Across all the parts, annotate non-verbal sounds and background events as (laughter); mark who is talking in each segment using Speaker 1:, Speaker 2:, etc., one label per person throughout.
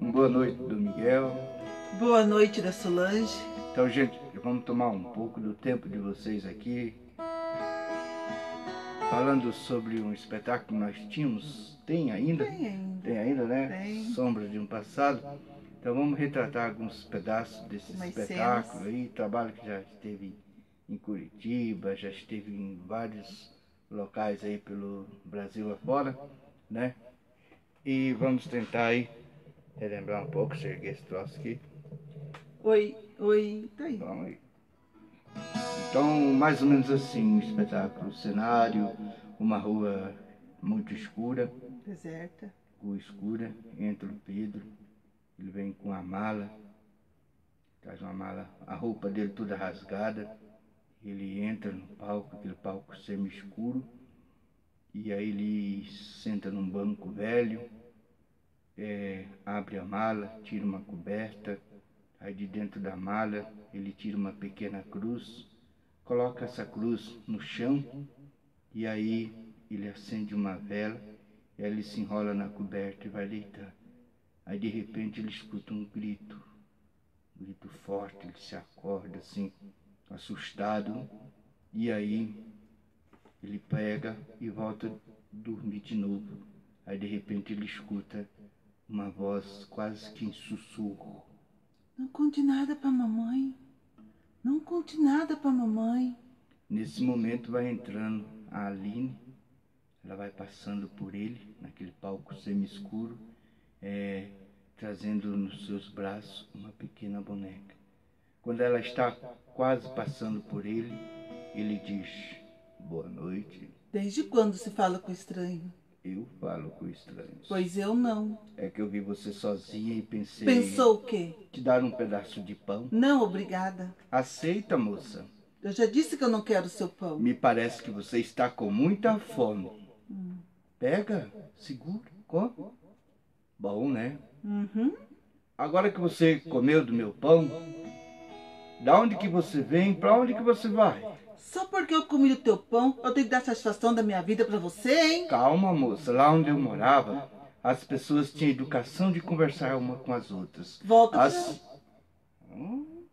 Speaker 1: boa noite do Miguel.
Speaker 2: Boa noite da Solange.
Speaker 1: Então, gente, vamos tomar um pouco do tempo de vocês aqui. Falando sobre um espetáculo que nós tínhamos, tem ainda?
Speaker 2: Tem ainda.
Speaker 1: Tem ainda, né?
Speaker 2: Tem.
Speaker 1: Sombra de um passado. Então vamos retratar alguns pedaços desse espetáculo
Speaker 2: cenas.
Speaker 1: aí, trabalho que já esteve em Curitiba, já esteve em vários locais aí pelo Brasil afora, né? E vamos tentar aí relembrar um pouco, se erguer esse troço aqui.
Speaker 2: Oi, oi, tá aí.
Speaker 1: Vamos aí. Então, mais ou menos assim, um espetáculo, cenário, uma rua muito escura,
Speaker 2: Deserta.
Speaker 1: rua escura, entra o Pedro, ele vem com a mala, traz uma mala, a roupa dele toda rasgada, ele entra no palco, aquele palco semi-escuro, e aí ele senta num banco velho, é, abre a mala, tira uma coberta, aí de dentro da mala ele tira uma pequena cruz, coloca essa cruz no chão, e aí ele acende uma vela, aí ele se enrola na coberta e vai deitar. Aí de repente ele escuta um grito, um grito forte, ele se acorda assim, assustado, e aí ele pega e volta a dormir de novo. Aí de repente ele escuta uma voz quase que em sussurro.
Speaker 2: Não conte nada pra mamãe. Não conte nada pra mamãe.
Speaker 1: Nesse momento vai entrando a Aline, ela vai passando por ele, naquele palco semi-escuro, é, trazendo nos seus braços uma pequena boneca. Quando ela está quase passando por ele, ele diz: Boa noite,
Speaker 2: Desde quando se fala com estranho?
Speaker 1: Eu falo com estranhos.
Speaker 2: Pois eu não.
Speaker 1: É que eu vi você sozinha e pensei
Speaker 2: Pensou o quê?
Speaker 1: te dar um pedaço de pão.
Speaker 2: Não, obrigada.
Speaker 1: Aceita, moça.
Speaker 2: Eu já disse que eu não quero seu pão.
Speaker 1: Me parece que você está com muita fome. Pega, segura, come. Bom, né?
Speaker 2: Uhum.
Speaker 1: Agora que você comeu do meu pão, da onde que você vem, para onde que você vai?
Speaker 2: Só porque eu comi o teu pão, eu tenho que dar satisfação da minha vida pra você, hein?
Speaker 1: Calma, moça. Lá onde eu morava, as pessoas tinham educação de conversar uma com as outras.
Speaker 2: Volta pra...
Speaker 1: As... Hum,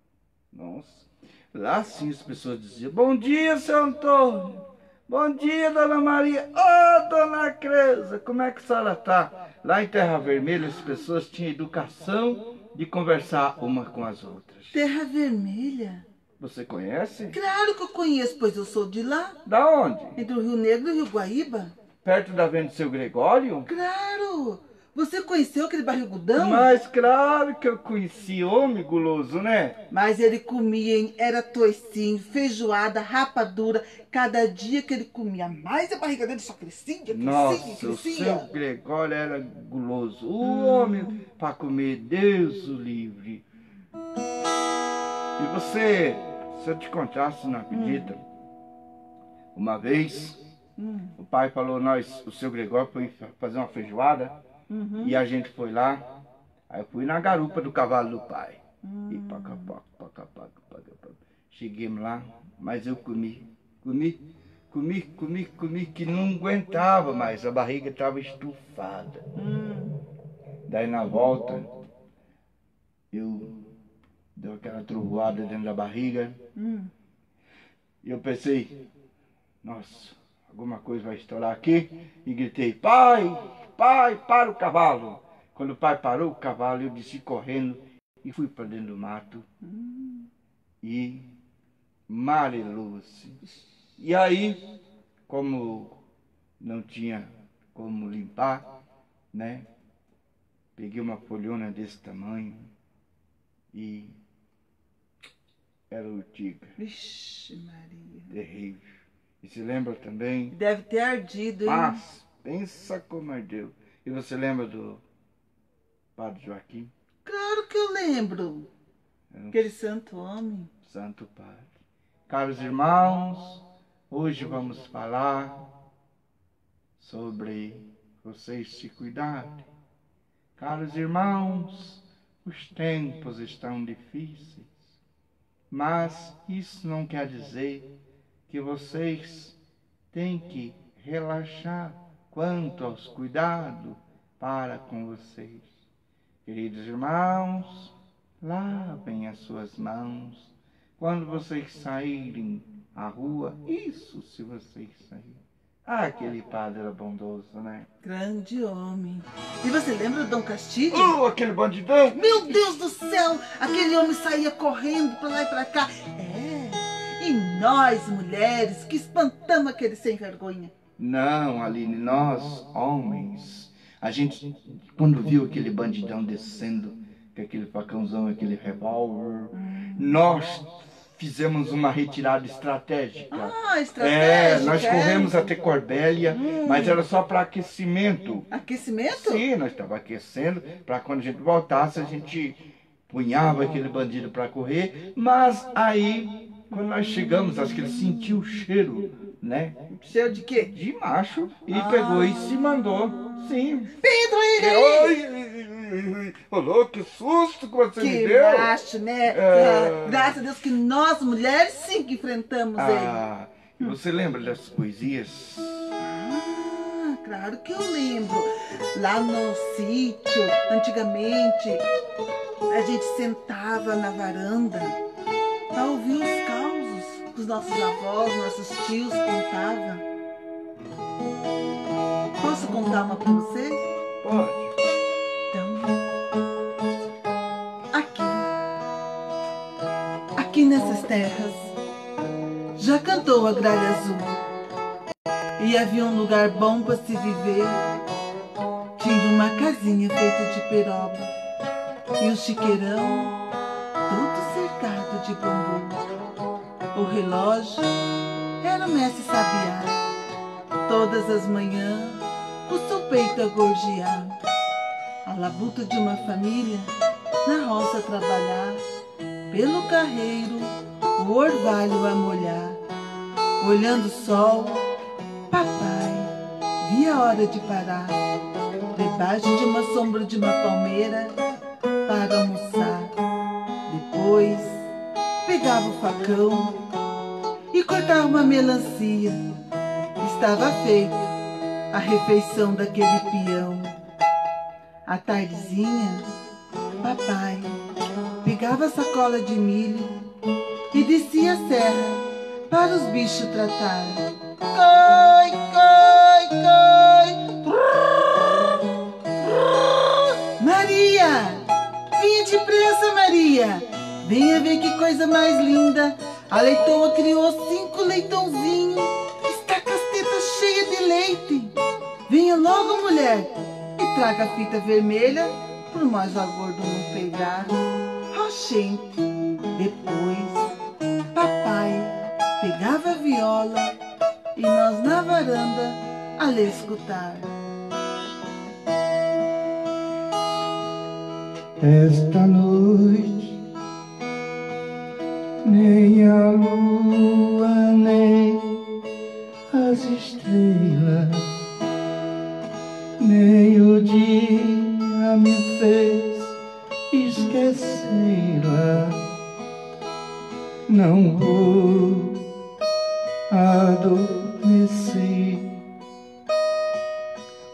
Speaker 1: Nossa. Lá sim as pessoas diziam, bom dia, seu Antônio. Bom dia, dona Maria. Ô, dona Creuza, como é que a senhora tá? Lá em Terra Vermelha as pessoas tinham educação de conversar uma com as outras.
Speaker 2: Terra Vermelha?
Speaker 1: Você conhece?
Speaker 2: Claro que eu conheço, pois eu sou de lá.
Speaker 1: Da onde?
Speaker 2: Entre o Rio Negro e o Rio Guaíba.
Speaker 1: Perto da venda do seu Gregório?
Speaker 2: Claro! Você conheceu aquele barrigudão?
Speaker 1: Mas claro que eu conheci homem guloso, né?
Speaker 2: Mas ele comia, hein? Era toicinho, feijoada, rapadura. Cada dia que ele comia mais, a barriga dele só crescia, crescia,
Speaker 1: Nossa, o
Speaker 2: crescia.
Speaker 1: seu Gregório era guloso. O homem para comer, Deus o livre. E você, se eu te contasse, não acredita? Uma vez,
Speaker 2: Hum,
Speaker 1: o pai falou, nós, o seu Gregório foi fa- fazer uma feijoada
Speaker 2: uhum.
Speaker 1: e a gente foi lá. Aí eu fui na garupa do cavalo do pai.
Speaker 2: Hum.
Speaker 1: E paca, paca, paca, paca, paca, paca. Cheguemos lá, mas eu comi, comi, comi, comi, comi, que não aguentava mais, a barriga estava estufada.
Speaker 2: Hum.
Speaker 1: Daí na volta, eu deu aquela trovoada dentro da barriga
Speaker 2: Hum.
Speaker 1: e eu pensei, nossa, alguma coisa vai estourar aqui. E gritei, pai, pai, para o cavalo. Quando o pai parou o cavalo, eu desci correndo e fui para dentro do mato e marelou-se. E aí, como não tinha como limpar, né? Peguei uma folhona desse tamanho e era o tigre,
Speaker 2: Vixe, Maria.
Speaker 1: terrível. E se lembra também?
Speaker 2: Deve ter ardido, hein?
Speaker 1: Mas, pensa como ardeu. E você lembra do Padre Joaquim?
Speaker 2: Claro que eu lembro.
Speaker 1: Um
Speaker 2: Aquele santo homem.
Speaker 1: Santo Padre. Caros irmãos, hoje vamos falar sobre vocês se cuidarem. Caros irmãos, os tempos estão difíceis, mas isso não quer dizer que vocês têm que relaxar quanto aos cuidados para com vocês. Queridos irmãos, lavem as suas mãos quando vocês saírem à rua. Isso se vocês saírem. Ah, aquele padre era bondoso, né?
Speaker 2: Grande homem. E você lembra do Dom Castilho?
Speaker 1: Oh, aquele bandidão!
Speaker 2: Meu Deus do céu! Aquele homem saía correndo pra lá e pra cá. É. E nós, mulheres, que espantamos aquele sem vergonha.
Speaker 1: Não, Aline, nós, homens, a gente, quando viu aquele bandidão descendo com aquele facãozão, aquele revólver, nós fizemos uma retirada estratégica.
Speaker 2: Ah,
Speaker 1: É,
Speaker 2: estratégia.
Speaker 1: nós corremos até Corbélia, mas era só para aquecimento.
Speaker 2: Aquecimento?
Speaker 1: Sim, nós estávamos aquecendo para quando a gente voltasse a gente punhava aquele bandido para correr. Mas aí, quando nós chegamos, acho que ele sentiu o cheiro, né?
Speaker 2: Cheio de quê?
Speaker 1: De macho e
Speaker 2: Ah.
Speaker 1: pegou e se mandou. Sim.
Speaker 2: Pedro, ele aí!
Speaker 1: Oi! Ô, louco, que susto que você me
Speaker 2: Que
Speaker 1: deu!
Speaker 2: macho, né?
Speaker 1: É.
Speaker 2: Graças a Deus que nós, mulheres, sim que enfrentamos ele.
Speaker 1: Ah, e você lembra das poesias?
Speaker 2: Ah, claro que eu lembro. Lá no sítio, antigamente, a gente sentava na varanda para ouvir os causos que os nossos avós, nossos tios contavam. Posso contar uma para você?
Speaker 1: Pode.
Speaker 2: Então, aqui, aqui nessas terras, já cantou a gralha azul. E havia um lugar bom para se viver. Tinha uma casinha feita de peroba e o chiqueirão todo cercado de bambu. O relógio era o mestre sabiá. Todas as manhãs o seu peito a gorjear. A labuta de uma família na roça trabalhar. Pelo carreiro o orvalho a molhar. Olhando o sol, papai via a hora de parar. Debaixo de uma sombra de uma palmeira para almoçar. Depois pegava o facão e cortava uma melancia. Estava feito a refeição daquele peão. À tardezinha, papai pegava a sacola de milho e descia a serra para os bichos tratar. Coi, coi, coi. Maria! Vinha depressa, Maria! Venha ver que coisa mais linda! A leitoa criou cinco leitãozinhos. Está com as tetas cheias de leite. Venha logo, mulher, e traga a fita vermelha pro mais gordo não pegar. Gente, depois, papai pegava a viola e nós na varanda a lhe escutar.
Speaker 1: Esta noite nem a lua nem as estrelas dia me fez esquecê-la. Não vou adormecer,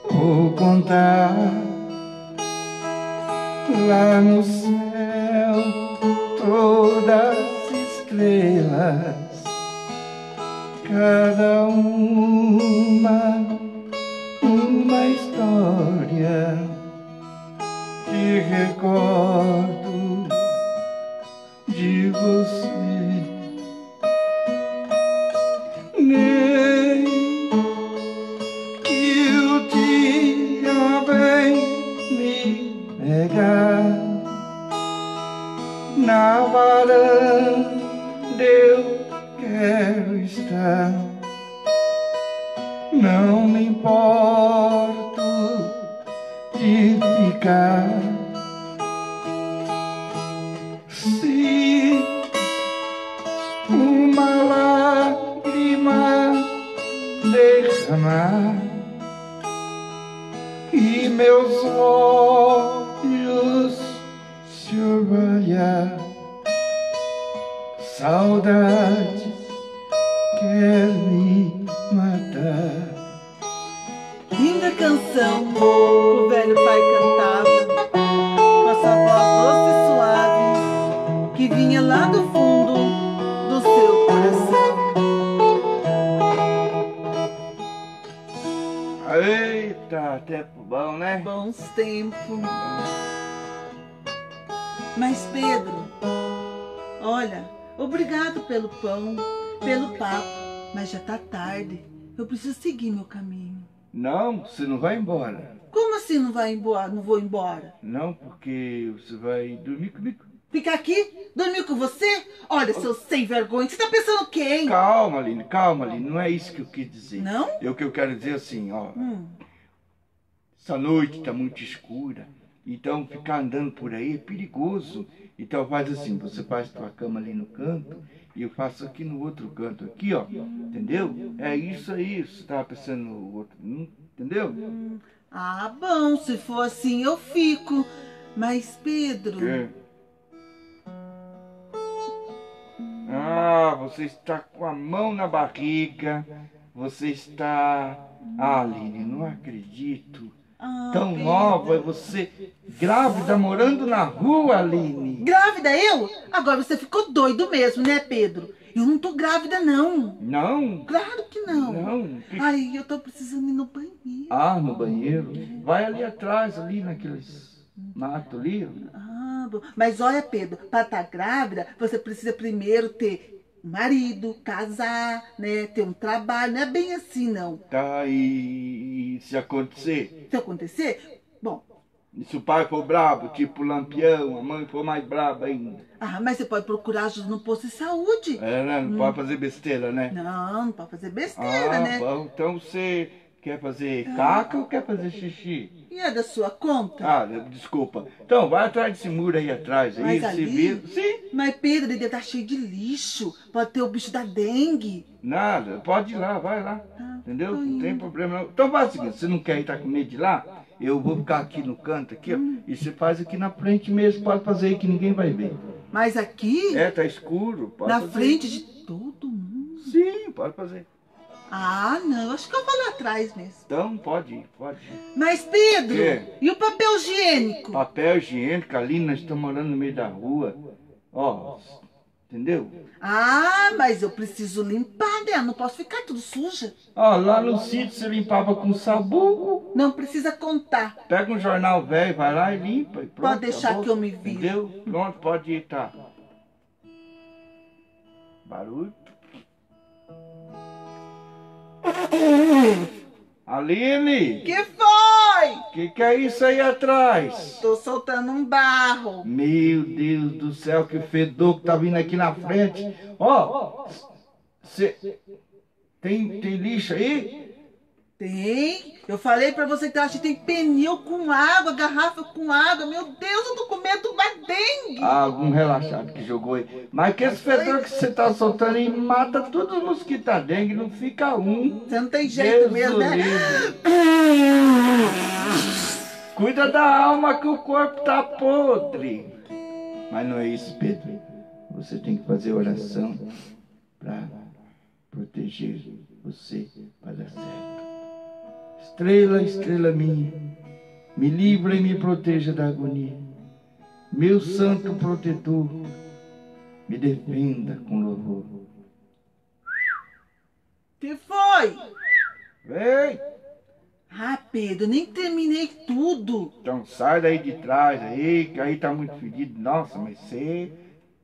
Speaker 1: vou contar lá no céu todas as estrelas, cada uma uma história. Te recordo de você. Nem que o dia vem me pegar na varanda eu quero estar. Não me importo Se uma lágrima derramar e meus olhos se orvalhar, saudades quer me matar.
Speaker 2: Linda canção o velho pai cantava tempo. Mas, Pedro, olha, obrigado pelo pão, pelo papo, mas já tá tarde. Eu preciso seguir meu caminho.
Speaker 1: Não, você não vai embora.
Speaker 2: Como assim não vai embora? Não vou embora?
Speaker 1: Não, porque você vai dormir comigo.
Speaker 2: Ficar aqui? Dormir com você? Olha, seu sem vergonha. Você tá pensando o quê, hein?
Speaker 1: Calma, Aline, calma, Aline. Não é isso que eu quis dizer.
Speaker 2: Não?
Speaker 1: É o que eu quero dizer assim, ó.
Speaker 2: Hum.
Speaker 1: Essa noite tá muito escura. Então ficar andando por aí é perigoso. Então faz assim, você faz tua cama ali no canto e eu faço aqui no outro canto, aqui, ó. Entendeu? É isso aí. Você tava pensando no outro. hum, Entendeu?
Speaker 2: Ah, bom, se for assim eu fico. Mas, Pedro,
Speaker 1: É. Ah, você está com a mão na barriga. Você está. Ah, Aline, não acredito.
Speaker 2: Ah,
Speaker 1: Tão nova, você grávida morando na rua, Aline.
Speaker 2: Grávida eu? Agora você ficou doido mesmo, né, Pedro? Eu não tô grávida, não.
Speaker 1: Não,
Speaker 2: Claro que não.
Speaker 1: não. Que-
Speaker 2: Ai, eu tô precisando ir no banheiro.
Speaker 1: Ah, no banheiro. Vai ali atrás, ali naqueles mato ali.
Speaker 2: Ah. Mas olha, Pedro, para estar grávida, você precisa primeiro ter marido, casar, né? Ter um trabalho. Não é bem assim, não.
Speaker 1: Tá, e, se acontecer?
Speaker 2: Se acontecer, bom.
Speaker 1: E se o pai for brabo, tipo lampião, a mãe for mais braba ainda?
Speaker 2: Ah, mas você pode procurar ajuda no posto de saúde.
Speaker 1: É, né? Não pode fazer besteira, né?
Speaker 2: Não, não pode fazer besteira,
Speaker 1: ah,
Speaker 2: né?
Speaker 1: bom. Então você quer fazer caca ou quer fazer xixi?
Speaker 2: E é da sua conta?
Speaker 1: Ah, desculpa. Então, vai atrás desse muro aí atrás. Aí,
Speaker 2: Mas
Speaker 1: você
Speaker 2: ali-.
Speaker 1: Sim,
Speaker 2: Mas Pedro, ele tá cheio de lixo. Pode ter o bicho da dengue.
Speaker 1: nada. Pode ir lá, vai lá.
Speaker 2: Tá,
Speaker 1: Entendeu? Não tem problema não. Então faz o seguinte, você não quer ir estar com medo de lá? Eu vou ficar aqui no canto, aqui, ó.
Speaker 2: Hum.
Speaker 1: E você faz aqui na frente mesmo, pode fazer aí que ninguém vai ver.
Speaker 2: Mas aqui,
Speaker 1: É, tá escuro, pode
Speaker 2: na
Speaker 1: fazer.
Speaker 2: frente de todo mundo.
Speaker 1: Sim, pode fazer.
Speaker 2: Ah, não. Acho que eu vou lá atrás mesmo.
Speaker 1: Então, pode ir, pode ir.
Speaker 2: Mas, Pedro,
Speaker 1: Quê?
Speaker 2: e o papel higiênico?
Speaker 1: Papel higiênico, ali nós estamos morando no meio da rua. Ó, entendeu?
Speaker 2: Ah, mas eu preciso limpar, né? Não posso ficar tudo suja.
Speaker 1: Ó, lá no sítio você limpava com sabugo.
Speaker 2: Não precisa contar.
Speaker 1: Pega um jornal velho, vai lá e limpa. E pronto,
Speaker 2: Pode deixar que eu me vire.
Speaker 1: Entendeu? Pronto, pode ir, tá. Barulho. Aline!
Speaker 2: Que foi?
Speaker 1: Que que é isso aí atrás?
Speaker 2: Tô soltando um barro.
Speaker 1: Meu Deus do céu, que fedor que tá vindo aqui na frente. Ó, cê, tem, tem lixo aí?
Speaker 2: Tem. Eu falei pra você que acho que tem pneu com água, garrafa com água. Meu Deus, eu tô com medo uma dengue.
Speaker 1: Ah, algum relaxado que jogou aí. Mas que esse fedor que você tá soltando aí mata todos os mosquitos da dengue, não fica um.
Speaker 2: Você não tem jeito
Speaker 1: Deus
Speaker 2: mesmo, né?
Speaker 1: Cuida da alma que o corpo tá podre. Mas não é isso, Pedro. Você tem que fazer oração para proteger você para dar certo. Estrela, estrela minha, me livra e me proteja da agonia. Meu santo protetor, me defenda com louvor.
Speaker 2: Que foi?
Speaker 1: Vem!
Speaker 2: Ah, Pedro, nem terminei tudo.
Speaker 1: Então sai daí de trás aí, que aí tá muito fedido. Nossa, mas você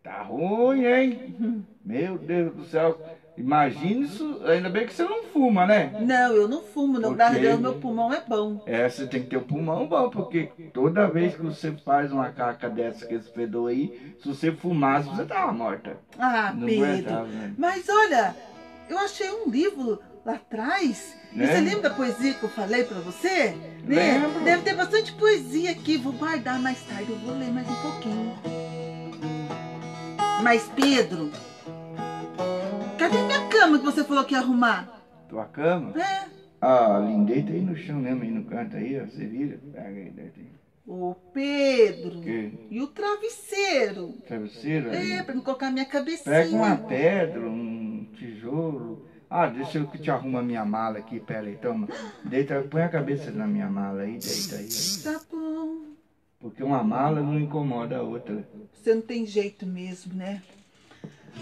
Speaker 1: tá ruim, hein? Meu Deus do céu. Imagina isso, ainda bem que você não fuma, né?
Speaker 2: Não, eu não fumo, não.
Speaker 1: Por
Speaker 2: Graças a
Speaker 1: quê?
Speaker 2: Deus, meu pulmão é bom.
Speaker 1: É, você tem que ter o pulmão bom, porque toda vez que você faz uma caca dessa, que esse fedor aí, se você fumasse, você tava morta.
Speaker 2: Ah,
Speaker 1: Não
Speaker 2: Pedro.
Speaker 1: aguentava, né?
Speaker 2: Mas olha, eu achei um livro lá atrás.
Speaker 1: Né?
Speaker 2: você lembra da poesia que eu falei pra você? Né?
Speaker 1: Lembro.
Speaker 2: Deve ter bastante poesia aqui. Vou guardar mais tarde, eu vou ler mais um pouquinho. Mas, Pedro, cadê minha cama que você falou que ia arrumar?
Speaker 1: Tua cama?
Speaker 2: É.
Speaker 1: Ah, Aline, deita aí no chão mesmo, aí no canto aí, ó. Você vira, pega aí, deita aí.
Speaker 2: Ô, Pedro.
Speaker 1: Que?
Speaker 2: E o travesseiro?
Speaker 1: Travesseiro aí?
Speaker 2: É, pra me colocar minha cabecinha.
Speaker 1: Pega uma pedra, um tijolo. Ah, deixa eu que te arrumo a minha mala aqui, pera aí, toma. Deita, põe a cabeça na minha mala aí, deita aí.
Speaker 2: Tá bom.
Speaker 1: Porque uma mala não incomoda a outra.
Speaker 2: Você não tem jeito mesmo, né?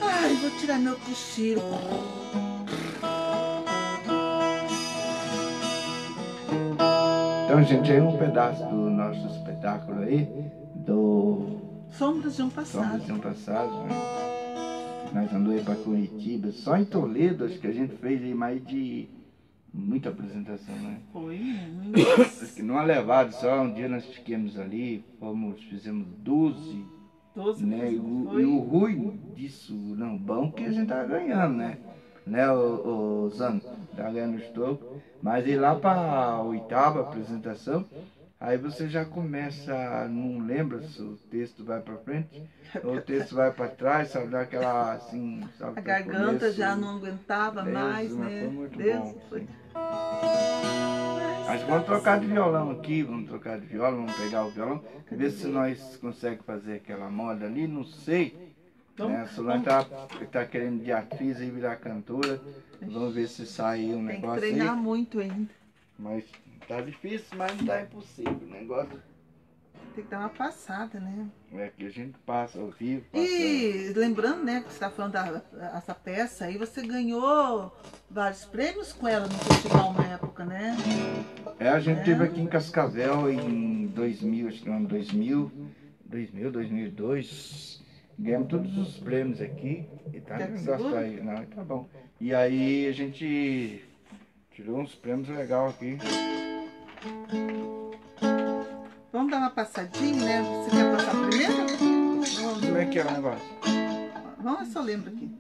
Speaker 2: Ai, vou tirar meu cochilo.
Speaker 1: Então gente, aí um pedaço do nosso espetáculo aí, do
Speaker 2: Sombras de um Passado.
Speaker 1: Sombras de um Passado, né? Nós andamos aí para Curitiba, só em Toledo, acho que a gente fez aí mais de muita apresentação, né?
Speaker 2: Foi, (coughs)
Speaker 1: Acho que numa levada só, um dia nós fiquemos ali, fomos, fizemos 12,
Speaker 2: 12
Speaker 1: né? E o,
Speaker 2: foi.
Speaker 1: e o ruim disso, não, bom que a gente tava ganhando, né? Né, o, o Zano? Tava ganhando os trocos. Mas ir lá para oitava apresentação, aí você já começa, não lembra se o texto vai para frente, ou o texto vai para trás, sabe, dá aquela assim, sabe,
Speaker 2: A garganta
Speaker 1: começo-
Speaker 2: já não aguentava
Speaker 1: Deus,
Speaker 2: mais,
Speaker 1: mas
Speaker 2: né?
Speaker 1: foi muito
Speaker 2: Deus,
Speaker 1: bom,
Speaker 2: foi.
Speaker 1: Mas vamos trocar de violão aqui, vamos trocar de violão, vamos pegar o violão, ver se nós conseguimos fazer aquela moda ali, não sei.
Speaker 2: Vamos-
Speaker 1: né? A Solange tá, tá querendo de atriz e virar cantora. Vamos ver se sai um
Speaker 2: Tem que
Speaker 1: negócio
Speaker 2: treinar
Speaker 1: aí.
Speaker 2: muito ainda.
Speaker 1: Mas tá difícil, mas não tá impossível. O negócio
Speaker 2: Tem que dar uma passada, né?
Speaker 1: é que a gente passa ao vivo. Passa...
Speaker 2: E lembrando, né, que você está falando da, essa peça aí, você ganhou vários prêmios com ela no festival na época, né?
Speaker 1: É, a gente
Speaker 2: É.
Speaker 1: teve aqui em Cascavel em 2000, acho que no ano 2000, 2000, 2002. Ganhamos todos os prêmios aqui. E tá
Speaker 2: Tá seguro?
Speaker 1: aí. Não, tá bom. E aí a gente tirou uns prêmios legais aqui.
Speaker 2: Vamos dar uma passadinha, né? Você quer passar primeiro?
Speaker 1: Como é que é o negócio?
Speaker 2: vamos eu só lembro aqui.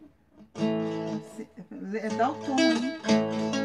Speaker 2: É o tom, hein?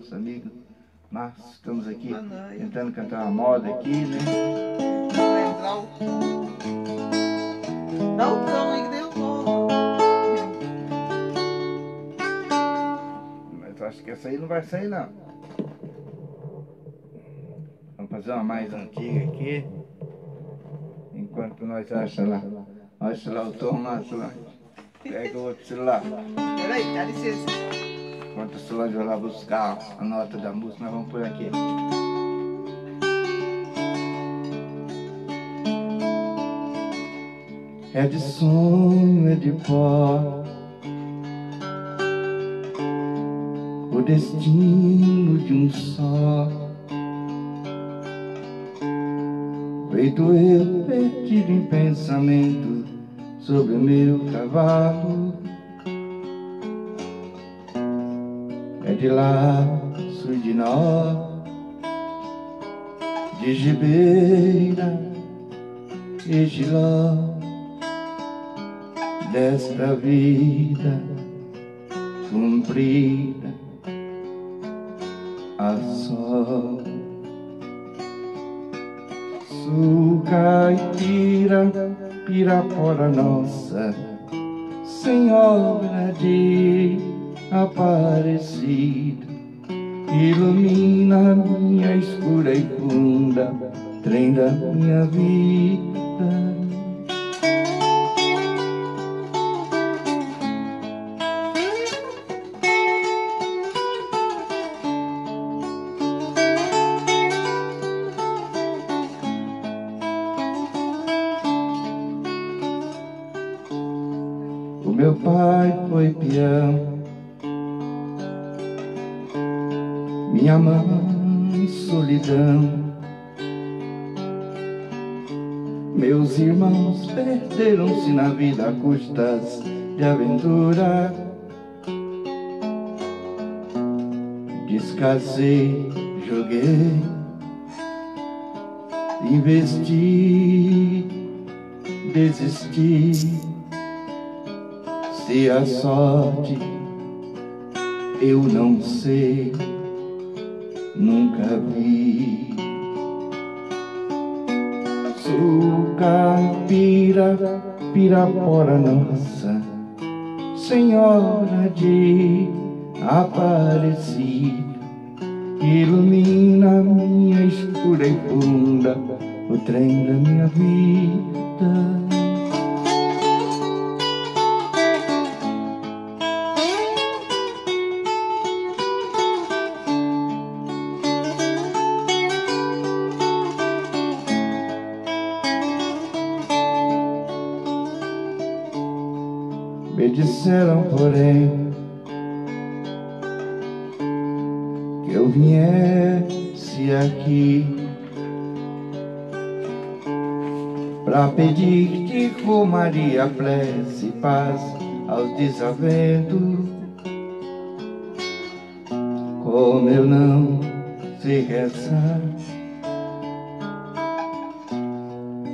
Speaker 1: Noite, nosso amigo. Márcio, estamos aqui tentando cantar uma moda aqui, né?
Speaker 2: Dá o aí que deu bom.
Speaker 1: Mas acho que essa aí não vai sair não. Vamos fazer uma mais antiga aqui. Enquanto nós achamos lá. Acha lá o tom lá. Pega o outro celular.
Speaker 2: Peraí, dá licença.
Speaker 1: Enquanto a Solange lá buscar a nota da música, nós vamos por aqui. É de sonho, é de pó. O destino de um só. Feito eu perdido em pensamento Sobre o meu cavalo de laço e de nó De gibeira e giló Desta vida cumprida a sol Sul caipira, pirapora nossa Senhora de Aparecida, ilumina minha escura e funda, trem da minha vida. Perderam-se na vida custas de aventura. Descasei, joguei, investi, desisti se a sorte eu não sei, nunca vi. Sou caipira, pirapora nossa, Senhora de Aparecida, ilumina minha escura e funda, o trem da minha vida. Disseram, porém, que eu viesse aqui para pedir-te com Maria prece e paz aos desaventos. Como eu não sei rezar,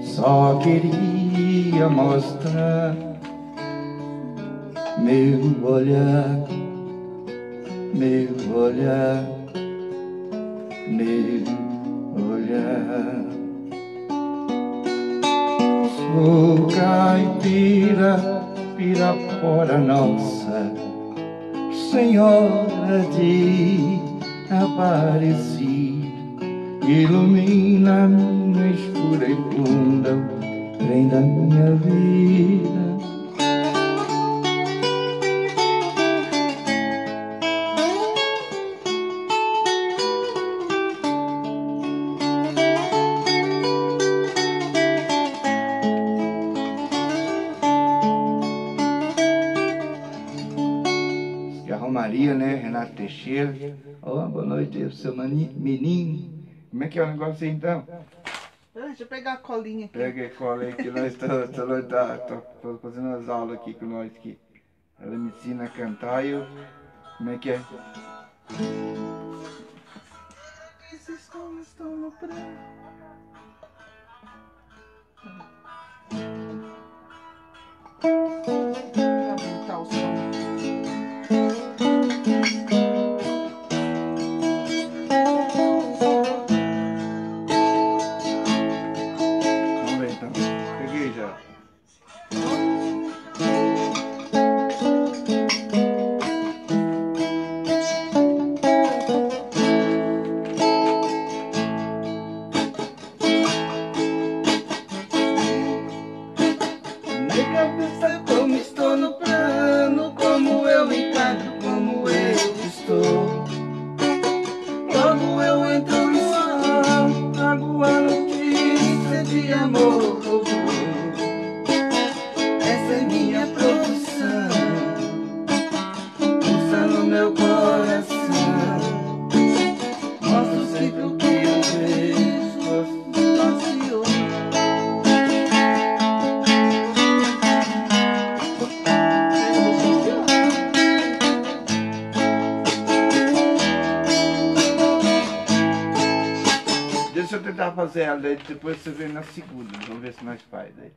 Speaker 1: só queria mostrar meu olhar, meu olhar, meu olhar. Sou caipira, pirapora nossa, Senhora de Aparecida, ilumina minha escura e funda, trem da minha vida. Teixeira. Oh, boa noite, seu menino. Como é que é o negócio aí, então?
Speaker 2: Deixa eu pegar a colinha aqui.
Speaker 1: Pega a cola aí que nós estamos tá, fazendo as aulas aqui com nós aqui. Ela me ensina a cantar e eu... Como é que é?
Speaker 2: Esses estão no
Speaker 1: fazer ela, daí depois você vem na segunda. Vamos ver se nós faz aí.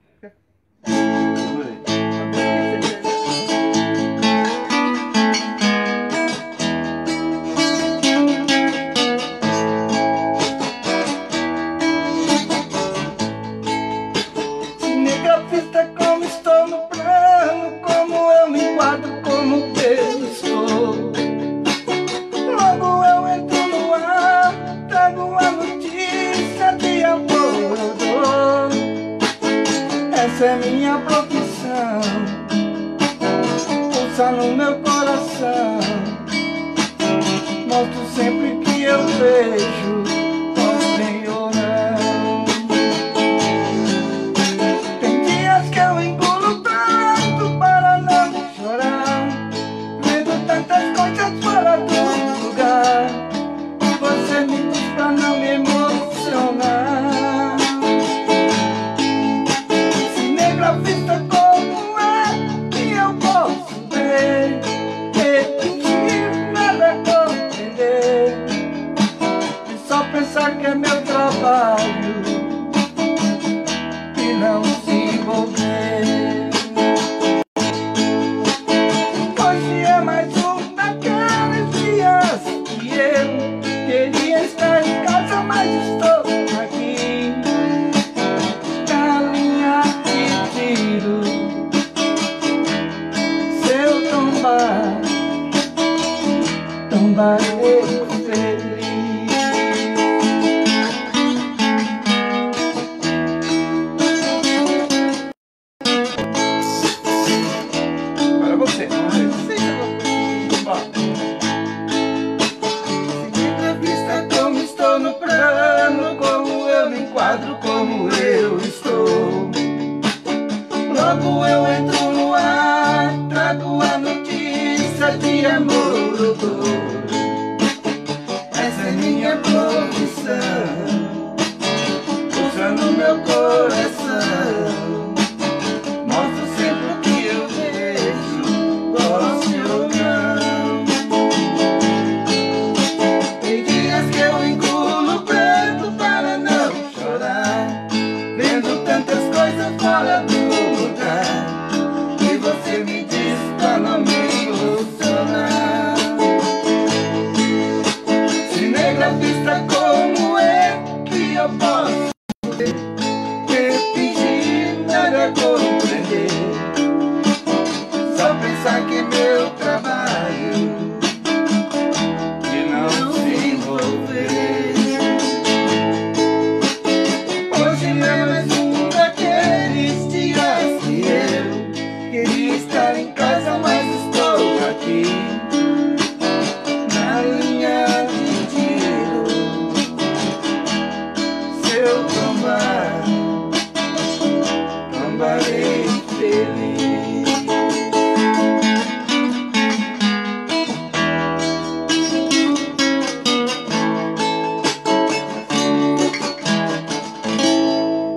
Speaker 2: beijo eu
Speaker 1: tombar, tombarei feliz.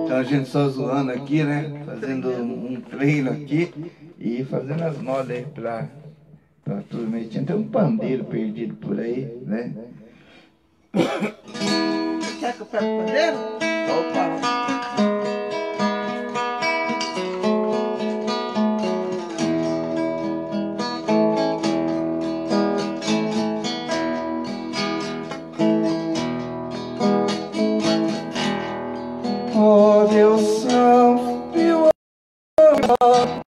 Speaker 1: Então a gente só zoando aqui, né? Fazendo um treino aqui e fazendo as modas aí pra, pra turma. Tinha até um pandeiro perdido por aí, né?
Speaker 2: Quer que eu pegue o pandeiro?
Speaker 1: Então, opa! Oh, Deus Santo, meu amor.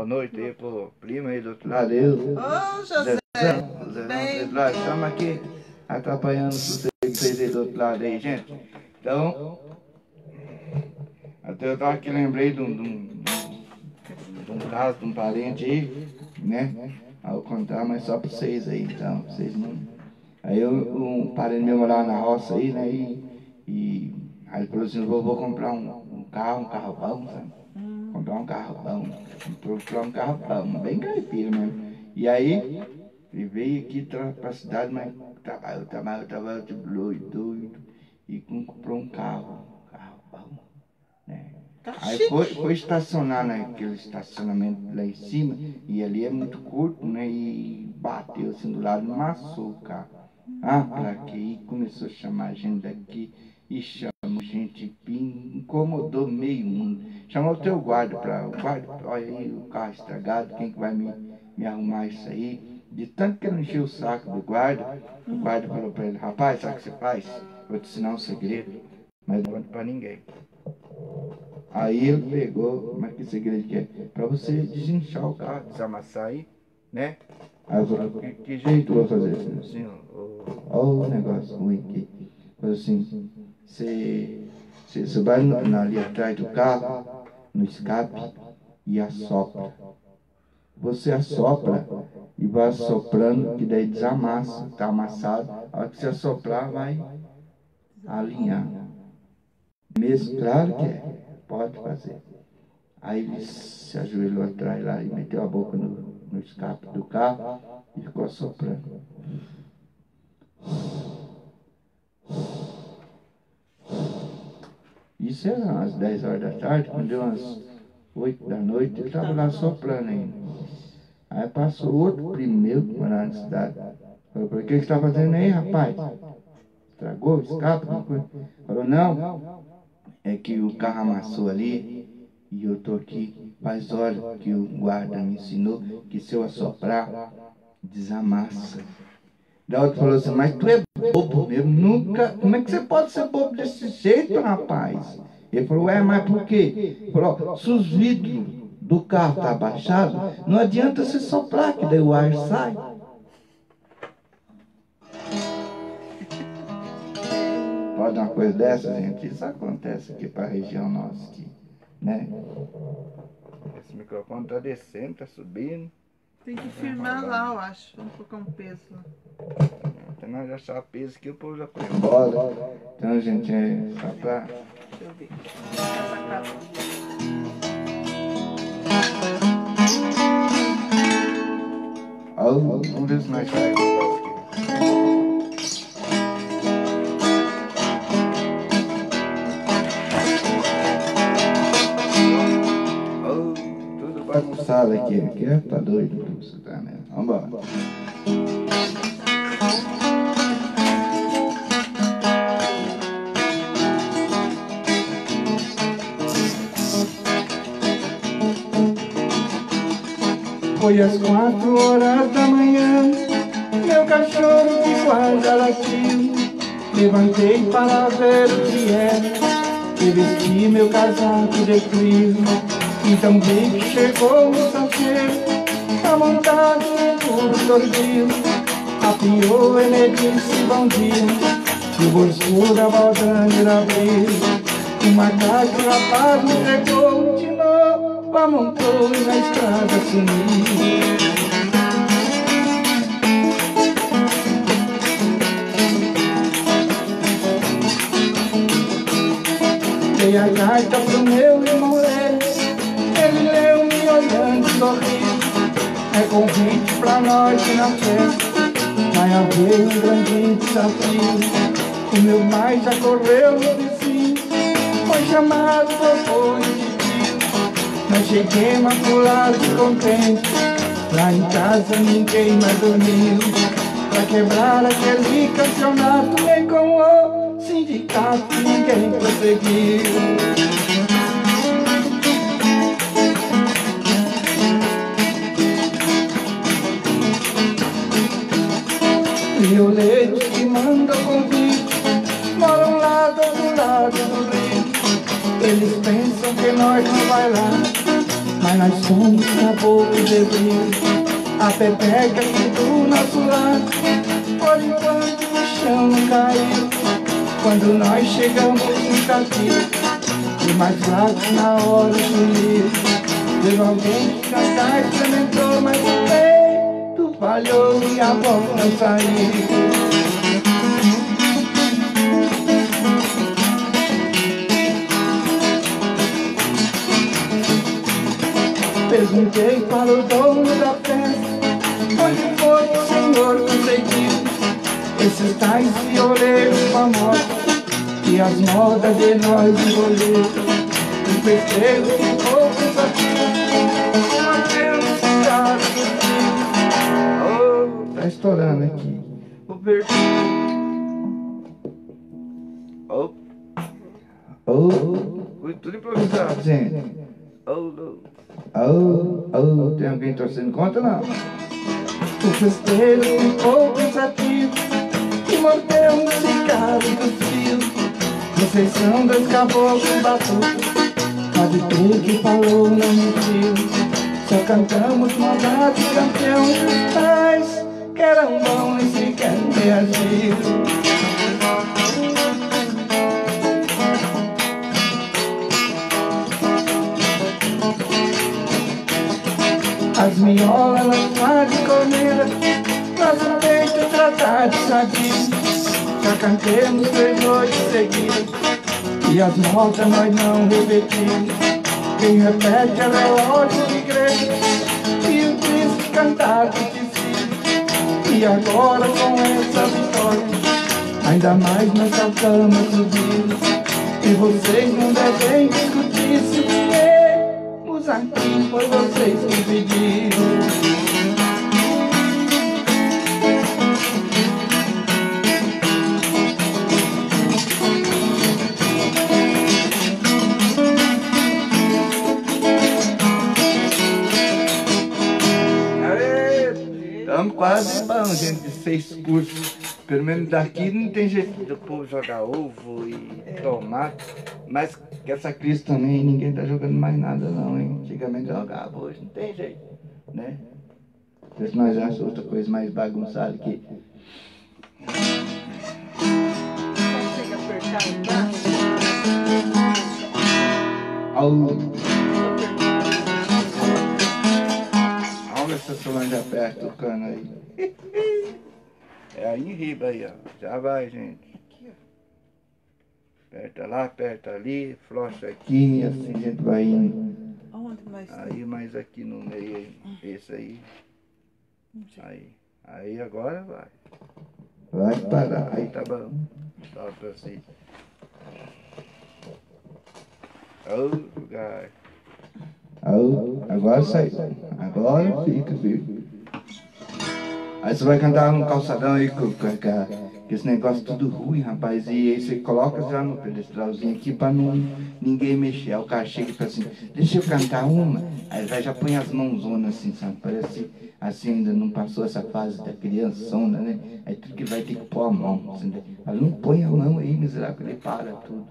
Speaker 1: Boa noite aí pro primo aí do outro lado. Eu,
Speaker 2: Ô, José, tudo
Speaker 1: Zezão,
Speaker 2: bem?
Speaker 1: do outro lado. Estamos aqui atrapalhando vocês vocês aí do outro lado aí, gente. Então, até eu tava aqui, lembrei de um, de um, de um caso de um parente aí, né? Aí eu vou contar, mas só pra vocês aí, então, pra vocês não. Aí eu, um parente meu morava na roça aí, né? E, e aí ele falou assim, vou, vou comprar um, um carro, um carro bom, sabe? Comprar um carro bom. Comprou comprar um carro bom, bem caipira mesmo. E aí, ele veio aqui pra cidade, mas trabalhou, trabalhou, trabalhou, tipo, doido, doido. E com- comprou um carro, um carro bom, né?
Speaker 2: Tá
Speaker 1: Aí
Speaker 2: chique.
Speaker 1: foi, foi estacionar naquele estacionamento lá em cima, e ali é muito curto, né? E bateu assim do lado, amassou o carro. Ah, pra quê? E começou a chamar a gente daqui, e chamou gente, incomodou meio mundo. Chamou o teu guarda pra, o guarda, olha aí o carro estragado, quem que vai me, me arrumar isso aí? De tanto que ele encheu o saco do guarda, o guarda falou pra ele, rapaz, sabe o que você faz? Vou te ensinar um segredo, mas não conta pra ninguém. Aí ele pegou, mas que segredo que é? Pra você desinchar o carro, desamassar aí, né? Aí eu falei, que, jeito eu vou fazer? Assim, ó, ó o negócio ruim aqui. Falei assim, você, vai ali atrás do carro, no escape, e assopra. Você assopra e vai assoprando, que daí desamassa, tá amassado. A hora que você assoprar, vai alinhar. Mesmo, claro que é, pode fazer. Aí ele se ajoelhou atrás lá e meteu a boca no, no escape do carro e ficou assoprando. Isso era às 10 horas da tarde, quando deu umas 8 da noite, ele estava lá soprando ainda. Aí passou outro primeiro que morava na cidade. Falou, por que você está fazendo aí, rapaz? Estragou o escape? alguma coisa?" Falou, não, é que o carro amassou ali e eu tô aqui. Faz hora que o guarda me ensinou que se eu assoprar, desamassa. Da outra falou assim, mas tu é bobo mesmo, nunca. Como é que você pode ser bobo desse jeito, rapaz? Ele falou, ué, mas por quê? Ele falou, "Ó, se os vidros do carro tá abaixado, não adianta você soprar, que daí o ar sai. Pode uma coisa dessa, gente? Isso acontece aqui para a região nossa, aqui, né? Esse microfone tá descendo, tá subindo.
Speaker 2: Tem que firmar lá, eu acho. Vamos colocar um peso lá.
Speaker 1: Até nós achar peso aqui, o povo já foi embora. Então, gente, é só pra...
Speaker 2: Deixa eu ver. Essa capa.
Speaker 1: Vamos ver se nós faz bagunçado aqui. Aqui é, tá doido. Você tá, né? Vambora. Foi às quatro horas da manhã, meu cachorro de guarda latiu. Levantei para ver o que era, e vesti meu casaco de frio. Então vi que chegou o santeiro, tá montado no tordil. Apiou e me disse bom dia, e o bolso da baldanha abriu. O macaco rapaz me pegou de novo, amontou e na estrada sumiu. Dei a carta pro meu irmão sorriu. É convite pra nós na festa, vai haver um grande desafio. O meu pai já correu no vizinho, foi chamado, propôs de tio. Mas cheguei maculado e contente Lá em casa ninguém mais dormiu Pra quebrar aquele campeonato Nem com o sindicato ninguém prosseguiu Eles pensam que nós não vai lá Mas nós somos caboclos de rio A pepeca que do nosso lado Por enquanto o chão não caiu. Quando nós chegamos em Tati E mais fraco na hora sumiu Teve alguém que cantar experimentou, mas também falhou e a voz não saiu. Perguntei para o dono da festa Onde foi o senhor conseguiu Esses tais violeiros famosos E as modas de nós envolver O festeiro ficou pensativo estourando aqui. O verde. Oh. Oh. Foi tudo improvisado, gente. Oh, oh. Oh. Tem alguém torcendo contra, não? O festeiro ficou pensativo e mordeu um cigarro do fio. São dois caboclos batutos. Pode ter que falou, não mentiu. Só cantamos maldade, campeão pais que eram bons e sequer reagiram. As miolas elas fazem comida Nosso peito tratar de sadio Já cantemos três noites seguidas E as notas nós não repetimos. Quem repete é relógio de igreja E o triste cantar de e agora com essa vitória Ainda mais nessa cama subir E vocês não devem discutir Se aqui foi vocês que pediram Estamos quase bom, gente, seis cursos. Pelo menos daqui não tem jeito do povo jogar ovo e tomar. Mas que essa crise também, ninguém tá jogando mais nada não, hein? Antigamente jogava, hoje não tem jeito, né? Se nós achamos outra coisa mais bagunçada que... Chega apertar o essa Solange aperta o cano aí. (laughs) É aí em riba aí, ó. Já vai, gente. Aperta lá, aperta ali, flocha aqui, assim a gente vai indo.
Speaker 2: Onde mais
Speaker 1: Aí mais aqui no meio aí. Esse aí. Aí. Aí agora vai. Vai parar. Aí tá bom. Só pra vocês. Oh, lugar. Agora sai. Agora fica, fica. Aí você vai cantar no calçadão aí com, com, com esse negócio tudo ruim, rapaz. E aí você coloca já no pedestralzinho aqui pra não, ninguém mexer. Aí o cara chega e fala assim, deixa eu cantar uma. Aí vai já põe as mãozonas assim, sabe? Parece assim, ainda não passou essa fase da criançona, né? Aí tudo que vai ter que pôr a mão. Assim, né? não põe a mão aí, miserável, ele para tudo.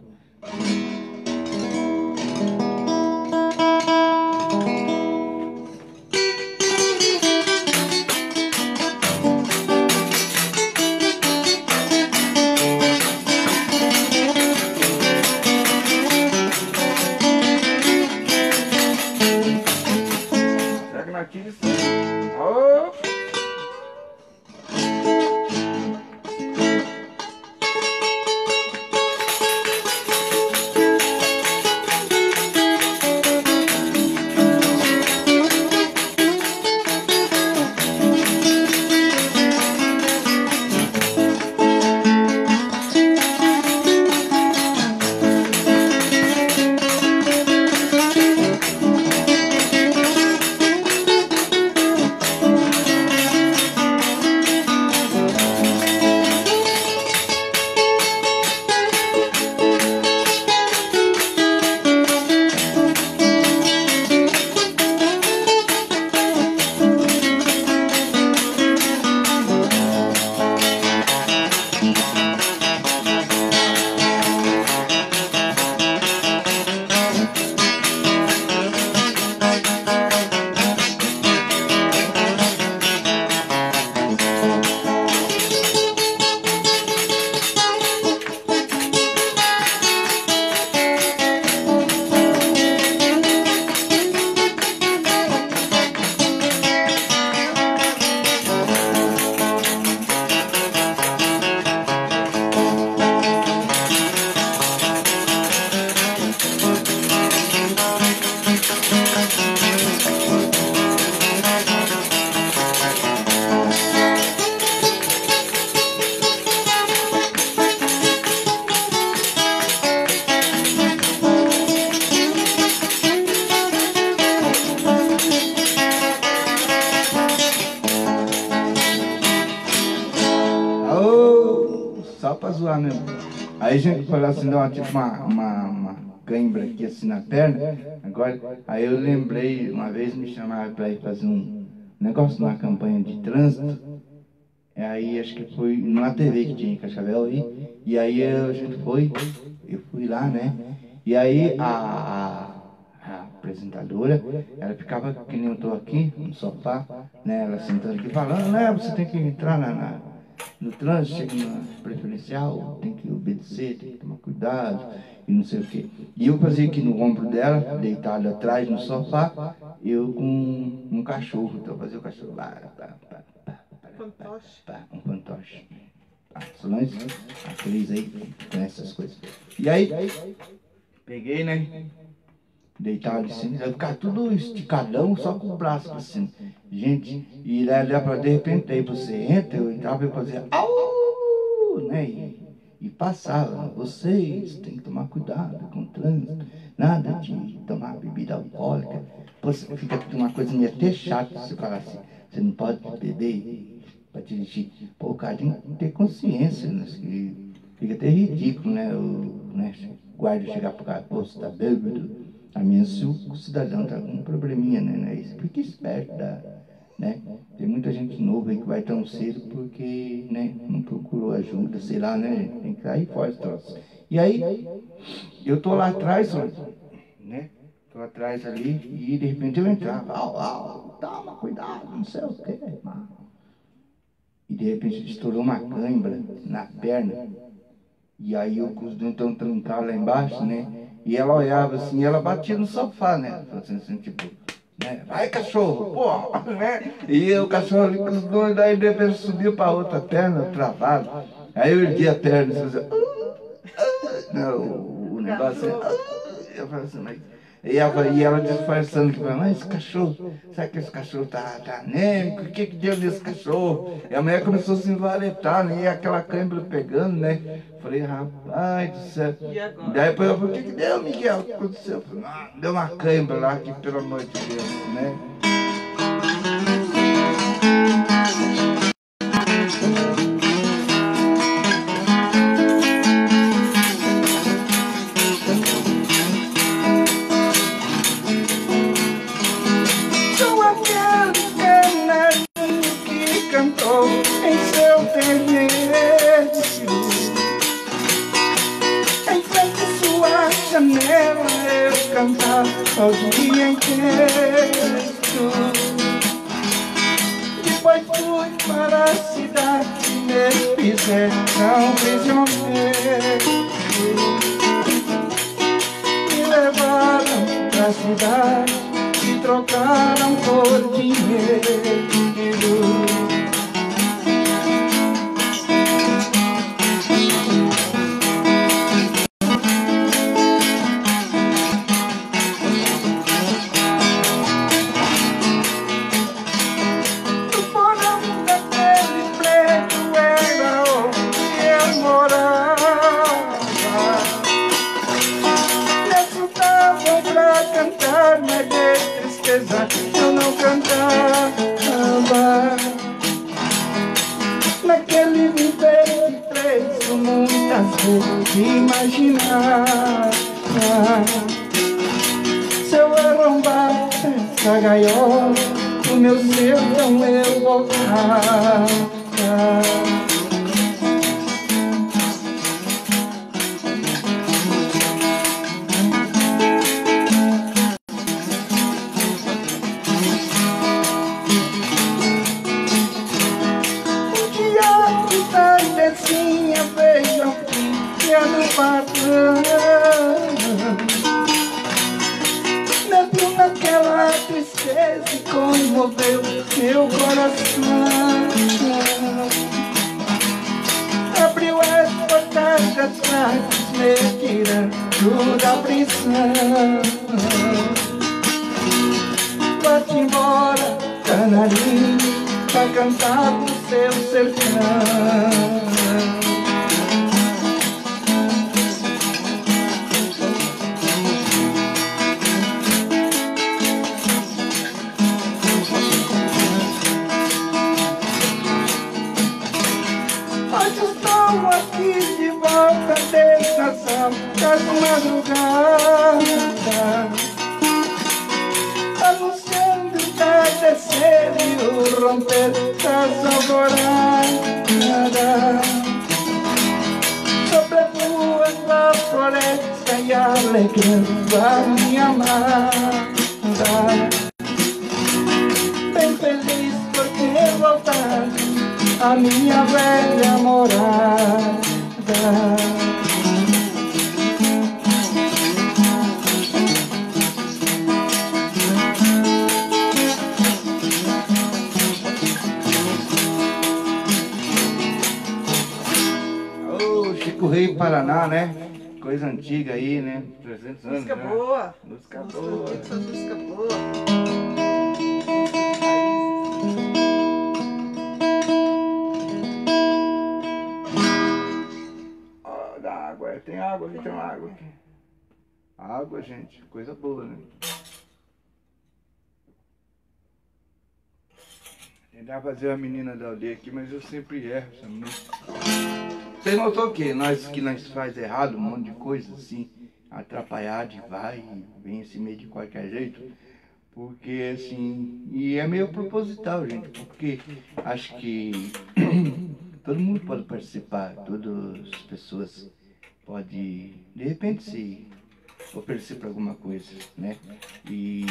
Speaker 1: Lá assim, deu uma, tipo uma, uma, uma cãibra aqui assim na perna. Agora, aí eu lembrei, uma vez me chamaram para ir fazer um negócio numa campanha de trânsito. E aí acho que foi numa TV que tinha em Cascavel aí. E aí a gente foi, eu fui lá, né? E aí a, a, a apresentadora, ela ficava que nem eu estou aqui, no sofá, né? Ela sentando aqui falando, né? Você tem que entrar na, na no trânsito, chega na preferencial, tem que obedecer, tem que tomar cuidado e não sei o quê. E eu fazia aqui no ombro dela, deitado atrás no sofá, eu com um cachorro, então eu fazia o cachorro lá, pá, pá, pá,
Speaker 2: Fantoche.
Speaker 1: pá, um fantoche. A Solange, atriz aí, conhece essas coisas. E aí, peguei, né? Deitado assim, vai ficar tudo esticadão, só com o braço cima. Gente, e lá, lá pra de repente, aí você entra, eu entrava e fazia au, né? E, e passava, vocês têm que tomar cuidado com o trânsito, nada de tomar bebida alcoólica. Você fica uma coisa meio até chata você falar assim, você não pode beber para dirigir. Pô, o cara tem que ter consciência, né? Fica até ridículo, né? O, né? guarda chegar pro cara, pô, você tá bêbado. A minha, cidadão tá com um probleminha, né? né? Fica esperto, da, né? Tem muita gente nova aí que vai tão cedo porque, né? Não procurou ajuda, sei lá, né? Tem que sair fora troço. E aí, eu tô lá atrás, né? Tô atrás ali e de repente eu entrava, au, au, toma cuidado, não sei o quê. E de repente estourou uma cãibra na perna. E aí eu com os dentes lá embaixo, né? E ela olhava assim, ela batia no sofá, né? Assim, assim, tipo, né? Vai cachorro, porra, (laughs) né? E o cachorro ali com os dois, daí de repente subiu para outra perna, travado. Aí eu ergui a perna e. "Ah, ah", Não, o, negócio é. (laughs) Eu falei assim, mas. E ela, e ela disfarçando que mas esse cachorro, será que esse cachorro tá, tá anêmico? O que que deu nesse cachorro? E a mulher começou a se envaretar, né? E aquela câimbra pegando, né? Falei, rapaz do céu.
Speaker 2: E?
Speaker 1: Daí depois eu falei, o que que deu, Miguel? O que aconteceu? Eu falei, ah, deu uma câimbra lá aqui, pelo amor de Deus, né? Sou inteiro. Depois fui para a cidade, me fizeram prisioneiro. Me levaram pra cidade e trocaram por dinheiro. Vezes imaginava. Se eu arrombar essa gaiola, o meu sertão eu vou cantar. Um Água, gente, coisa boa, né? Tentar fazer a menina da aldeia aqui, mas eu sempre erro essa música. Você notou que nós que nós faz errado, um monte de coisa assim, atrapalhado e vai e vem assim meio de qualquer jeito? Porque assim, e é meio proposital, gente, porque acho que (coughs) todo mundo pode participar, todas as pessoas podem, de repente, se oferecer para alguma coisa, né? E,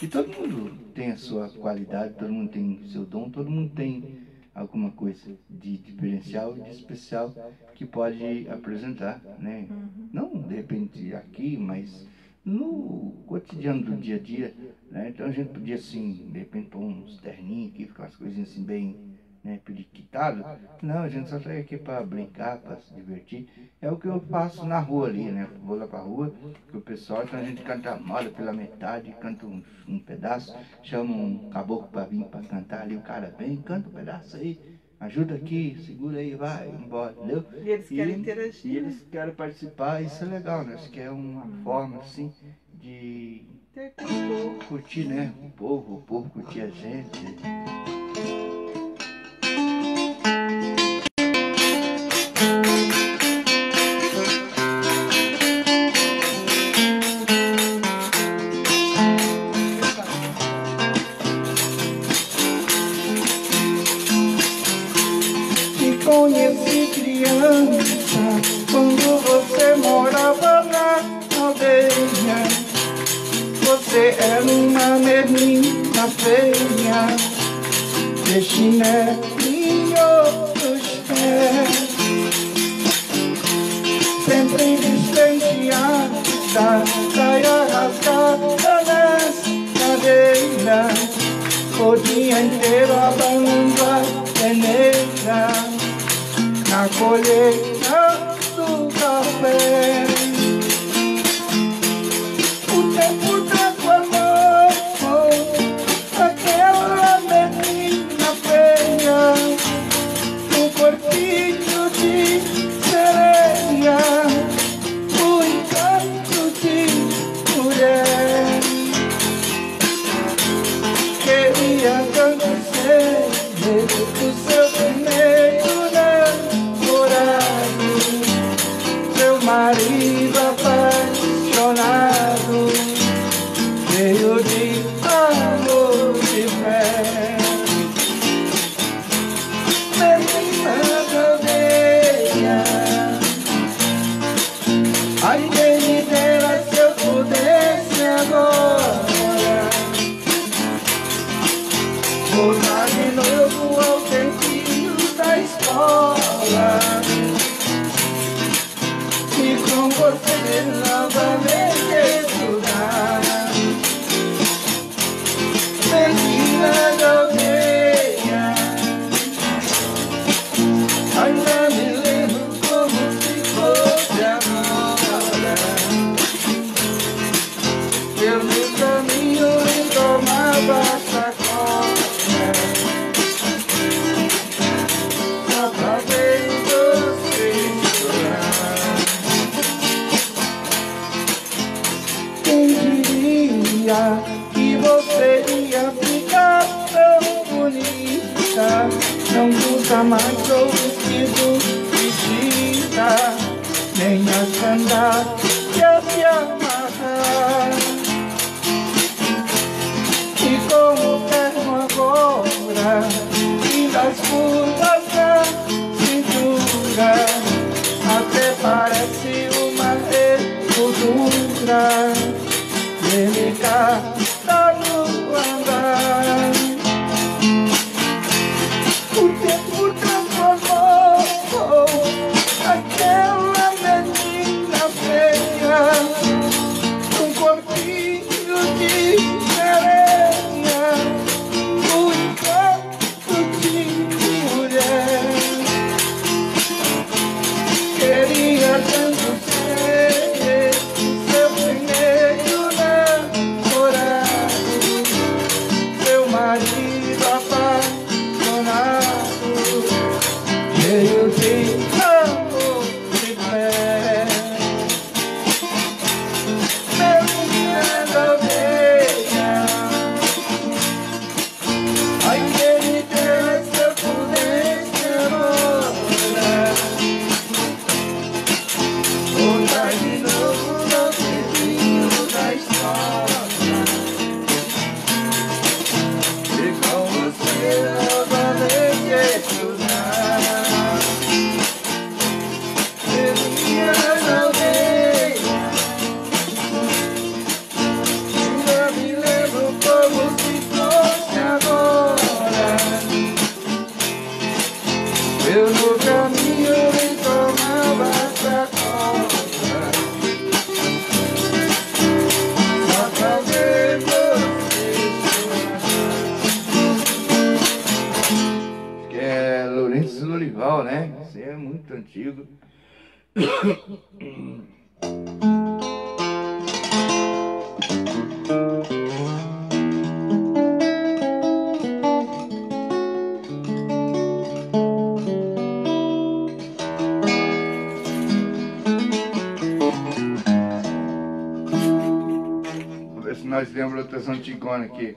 Speaker 1: e todo mundo tem a sua qualidade, todo mundo tem seu dom, todo mundo tem alguma coisa de diferencial e de especial que pode apresentar, né? Não de repente aqui, mas no cotidiano do dia a dia, né? Então a gente podia assim, de repente pôr uns terninhos aqui, ficar umas coisinhas assim bem né, periquitado. Não, a gente só sai aqui para brincar, para se divertir. É o que eu faço na rua ali, né? Vou lá pra rua, que o pessoal, então a gente canta moda pela metade, canta um, um pedaço, chama um caboclo para vir para cantar ali, o cara vem, canta um pedaço aí, ajuda aqui, segura aí, vai, embora, entendeu?
Speaker 2: E eles querem
Speaker 1: E-
Speaker 2: interagir.
Speaker 1: E eles querem participar, isso é legal, né? Isso que é uma forma, assim, de curtir, né? O povo, o povo curtir a gente.
Speaker 3: nós temos a lotação de
Speaker 1: Ticona aqui.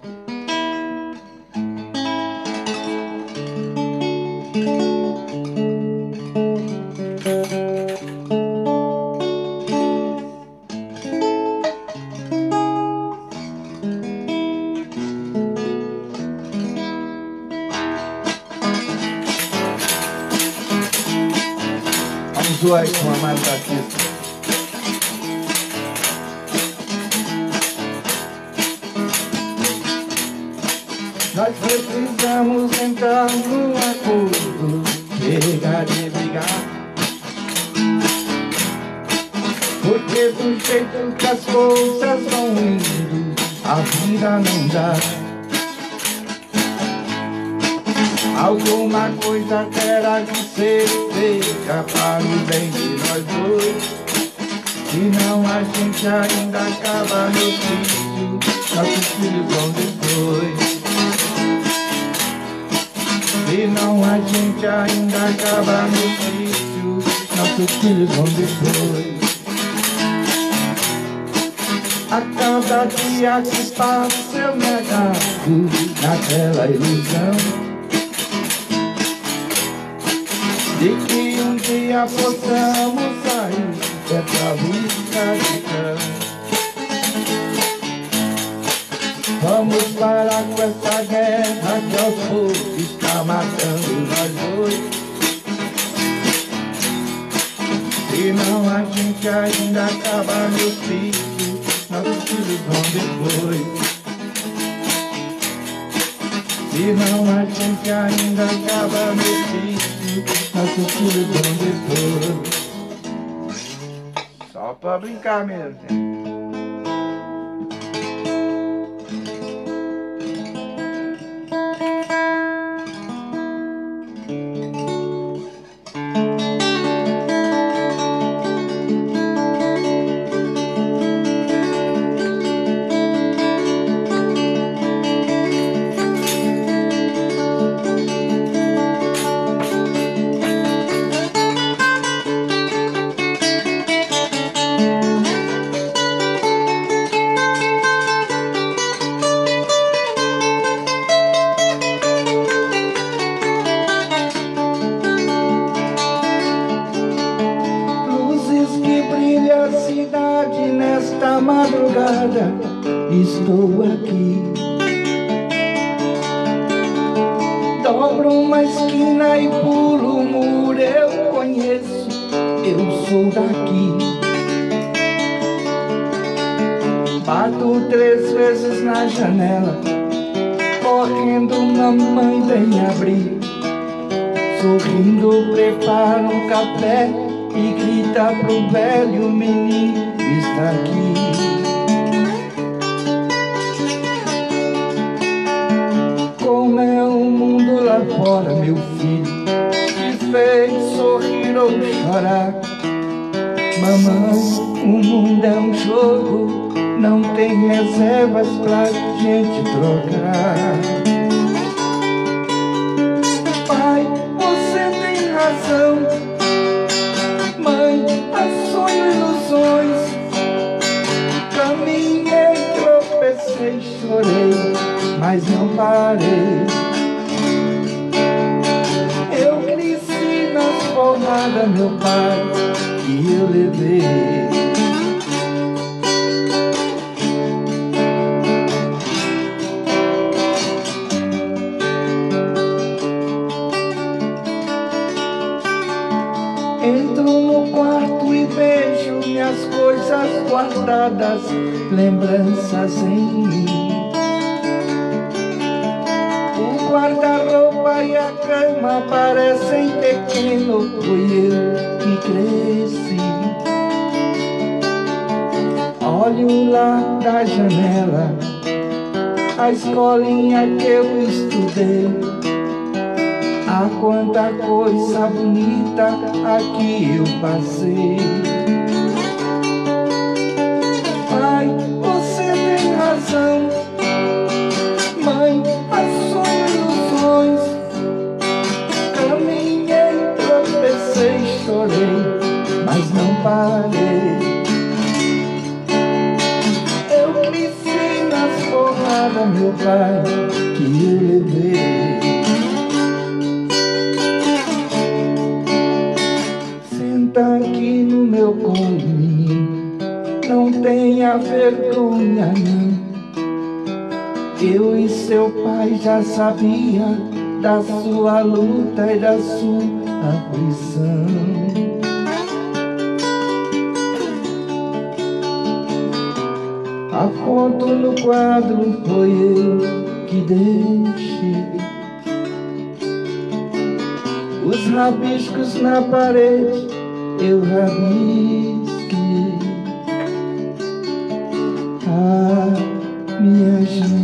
Speaker 1: Tá
Speaker 4: Nós
Speaker 1: precisamos entrar num acordo. Chega de brigar. Porque do jeito que as coisas vão indo A vida não dá. ainda acaba meu Cristo, já os filhos vão depois. E não a gente ainda acaba meu Cristo, nossos filhos vão depois. A cada dia que passa eu me agarro naquela ilusão de que um dia possamos ainda acaba metido na solidão depois.
Speaker 4: Só pra brincar mesmo.
Speaker 1: Lá da janela, a escolinha que eu estudei. Ah, quanta coisa bonita aqui eu passei. coração Mãe, pai Que eu levei Senta aqui no meu condomínio não tenha vergonha não eu e seu pai já sabia da sua luta e da sua aflição. A foto no quadro foi eu que deixei. Os rabiscos na parede eu rabisquei. Ah, minha gente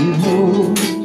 Speaker 5: 以后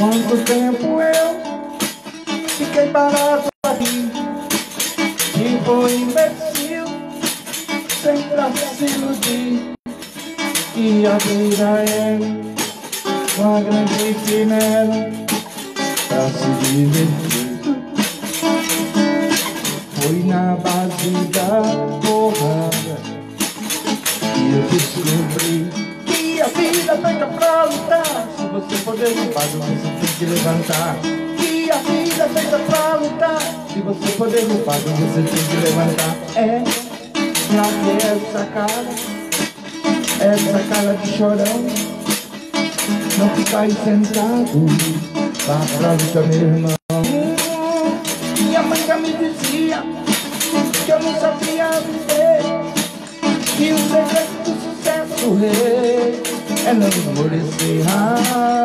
Speaker 1: Quanto tempo eu fiquei parado aqui? E foi imbecil, sempre se iludir E a vida é uma grande quimera Pra se divertir Foi na base da porrada Que eu descobri Que a vida é pega pra lutar. Se você for derrubado, você tem que levantar. Que a vida feita pra lutar. Se você for derrubado, você tem que levantar. É, pra ver essa cara? Essa cara de chorão. Não ficar aí sentado. Lá pra luta, minha irmã 모르겠어요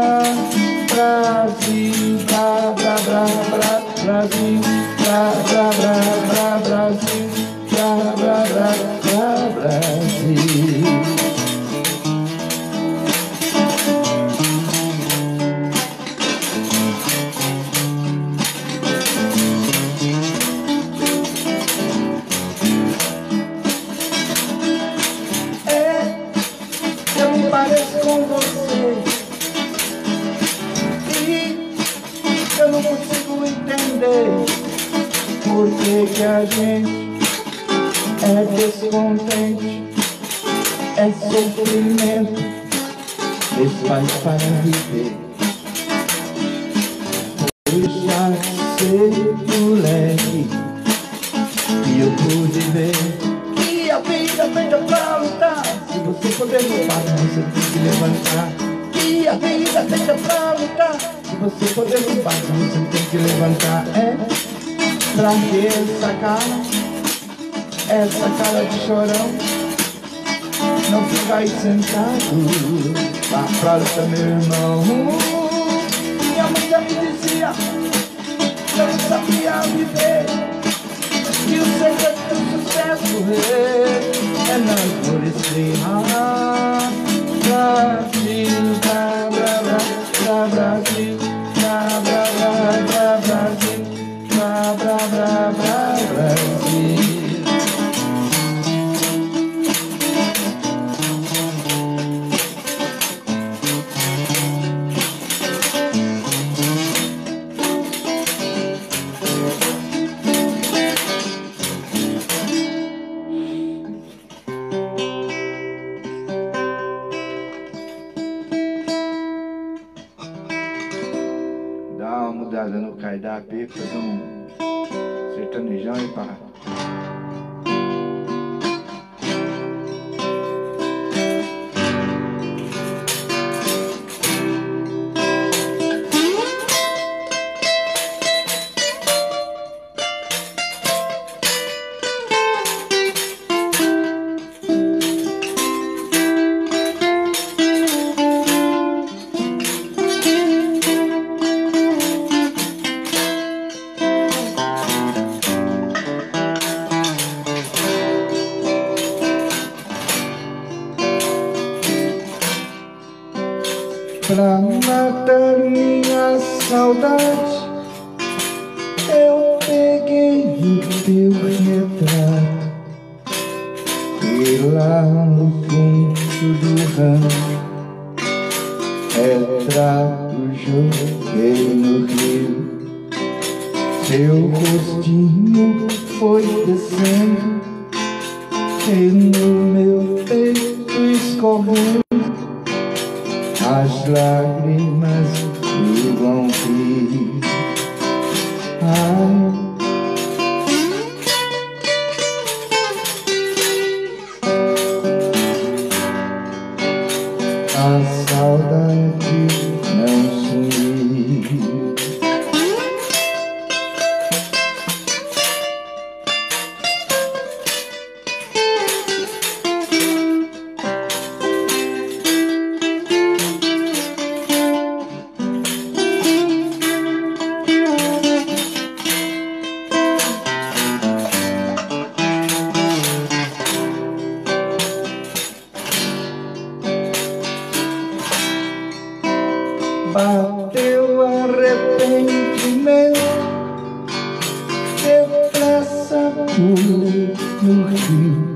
Speaker 1: pulei no rio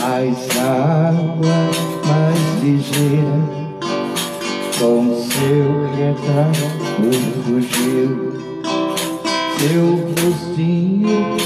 Speaker 1: Mas água mais ligeira Com seu retrato fugiu. Seu rostinho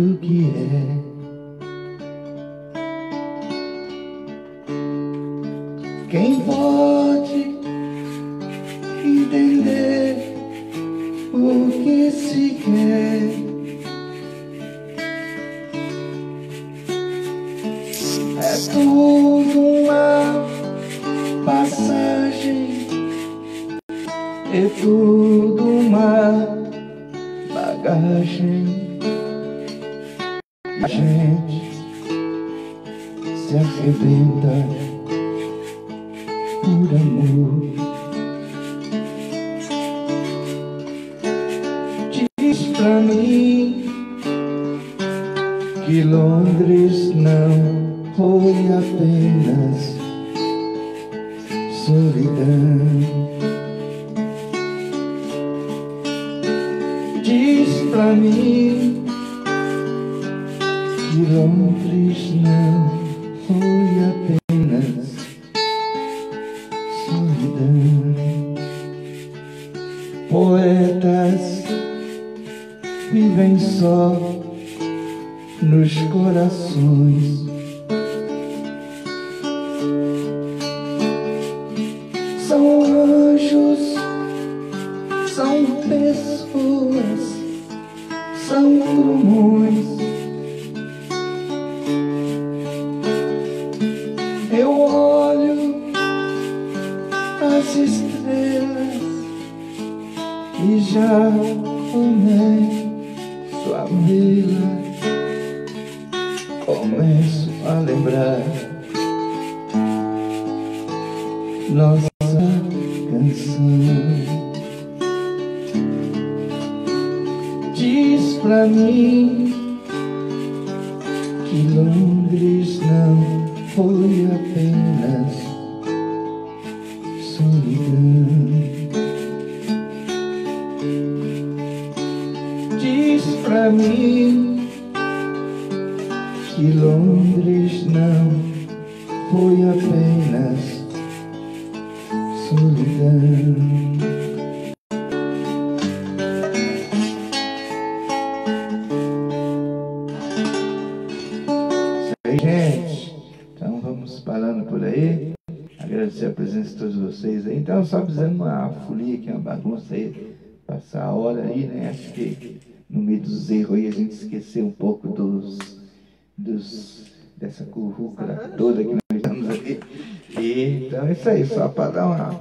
Speaker 1: que aí. Agradecer a presença de todos vocês aí. Então, só fazendo uma folia aqui, uma bagunça aí. Passar a hora aí, né? Acho que no meio dos erros aí a gente esqueceu um pouco dos. dos dessa currícula toda que nós estamos aqui. E, então é isso aí, só para dar uma,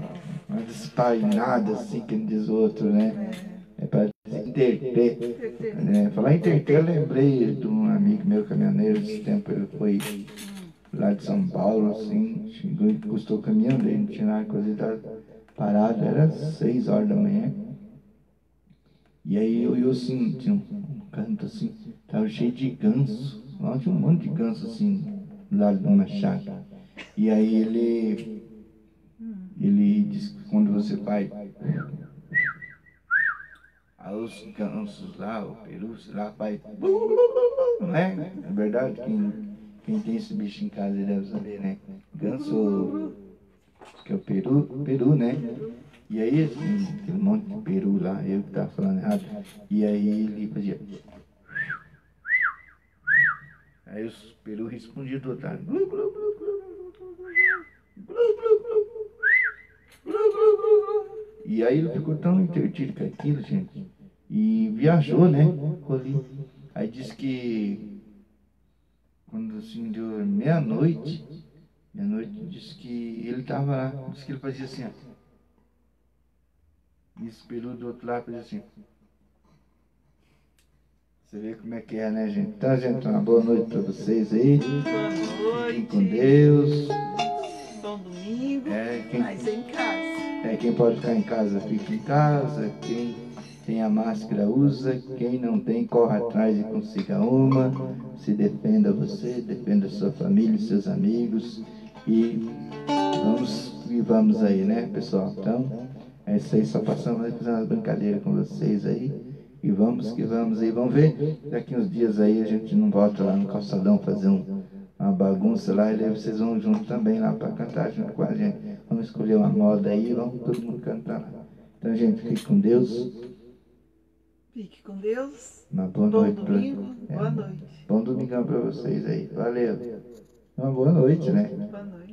Speaker 1: uma despainada assim, que diz o outro, né? É para interter. É, falar interter, eu lembrei de um amigo meu caminhoneiro, esse tempo ele foi lá de São Paulo, assim, e custou o caminhão dele, não tinha coisa tava parado, era seis horas da manhã. E aí eu, eu assim, tinha um, canto assim, tava cheio de ganso, lá tinha um monte de ganso assim, lado de uma chácara. E aí ele, ele diz que quando você vai, os gansos lá, o peru, lá, vai, não é? É verdade, quem, quem tem esse bicho em casa deve saber, né? Ganso, que é o peru, peru, né? E aí, assim, tem um monte de peru lá, eu que tava falando errado. E aí ele fazia... Aí os peru respondiam do outro lado. E aí ele ficou tão entretido com aquilo, gente. E viajou, né? Aí disse que quando assim deu meia-noite, meia-noite, disse que ele estava lá, disse que ele fazia assim, ó. E esse peru do outro lado fazia assim. Você vê como é que é, né, gente? Então, gente, uma boa noite para vocês aí.
Speaker 2: Boa
Speaker 1: Fiquem
Speaker 2: noite.
Speaker 1: com Deus.
Speaker 2: Bom domingo.
Speaker 1: É, quem,
Speaker 2: Mas em casa.
Speaker 1: é, quem pode ficar em casa, fica em casa. Quem tem a máscara, usa. Quem não tem, corre atrás e consiga uma. Se defenda você, defenda sua família, seus amigos. E vamos e vamos aí, né, pessoal? Então, é isso aí. Só passamos aí fazendo uma brincadeira com vocês aí. E vamos que vamos aí. Vamos ver. Daqui uns dias aí a gente não volta lá no calçadão fazer um, uma bagunça lá. E aí vocês vão junto também lá para cantar junto com a gente. Vamos escolher uma moda aí e vamos todo mundo cantar lá. Então, gente, fique com Deus.
Speaker 2: Fique com Deus.
Speaker 1: Uma boa
Speaker 2: Bom
Speaker 1: noite. pra-
Speaker 2: domingo.
Speaker 1: é,
Speaker 2: Boa noite.
Speaker 1: Bom domingão para vocês aí. Valeu. Uma boa noite, né?
Speaker 2: Boa noite.